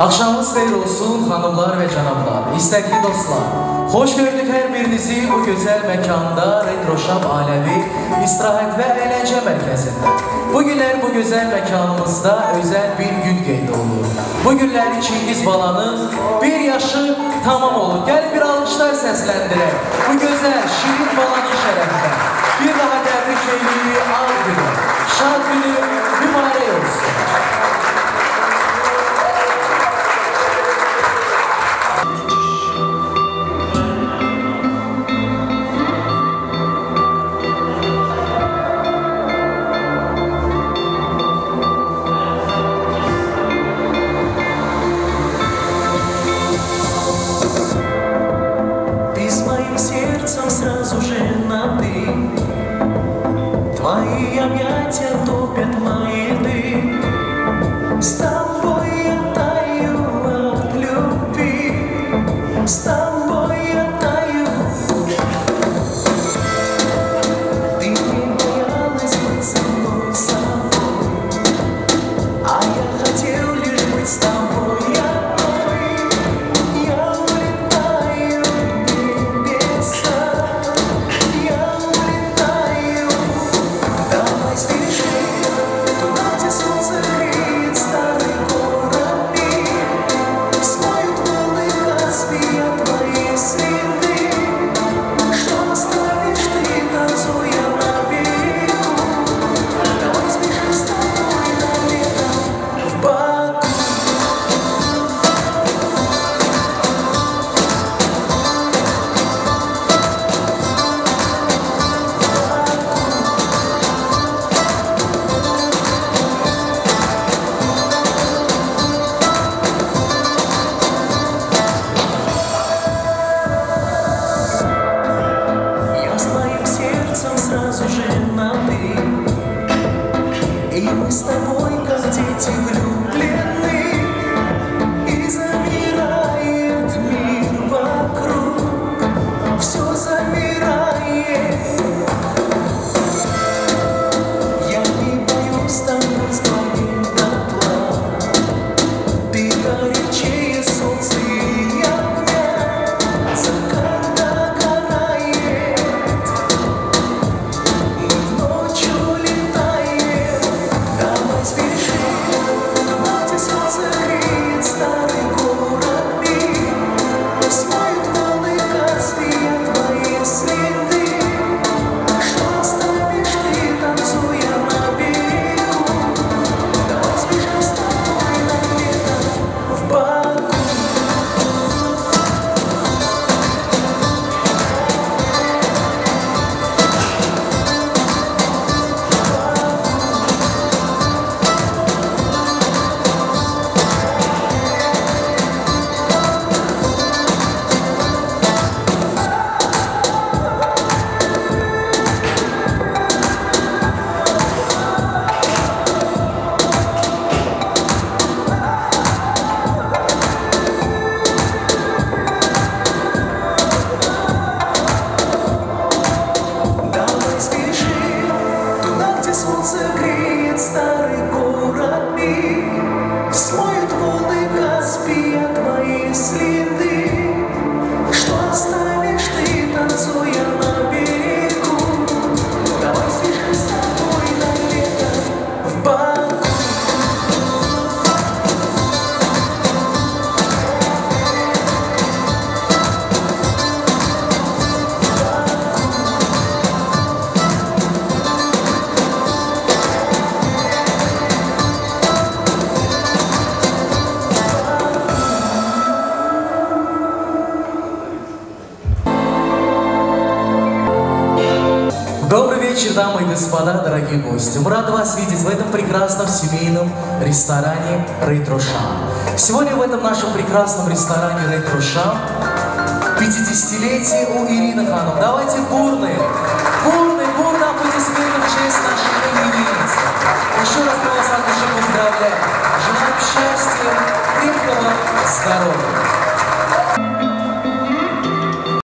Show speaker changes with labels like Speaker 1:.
Speaker 1: Akşamınız hayır olsun hanımlar ve canımlar, istekli dostlar. Hoş gördük her birinizi bu güzel mekanda Retroşam Alevi İstirahat ve Eğlence Merkezi'nde. Bugünler bu güzel mekanımızda özel bir gün geydi olur. Bugünler Çingiz Bala'nın bir yaşı tamam olur. Gel bir alkışlar seslendirelim. Bu güzel Şirin Bala'nın şerefine. Bir daha tebrik eyleyi al günü. Şad günü вечер, дамы и господа, дорогие гости. Мы рады вас видеть в этом прекрасном семейном ресторане «Рейтрошам». Сегодня в этом нашем прекрасном ресторане «Рейтрошам» 50-летие у Ирины Ханом. Давайте бурные!